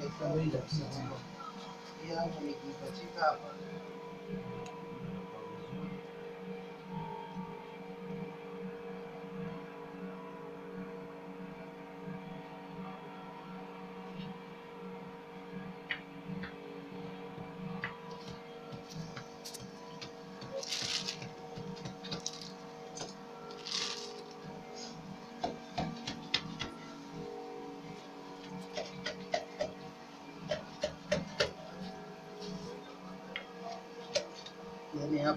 Yes, I will. Yeah, I'm making a chicken. Ini ya.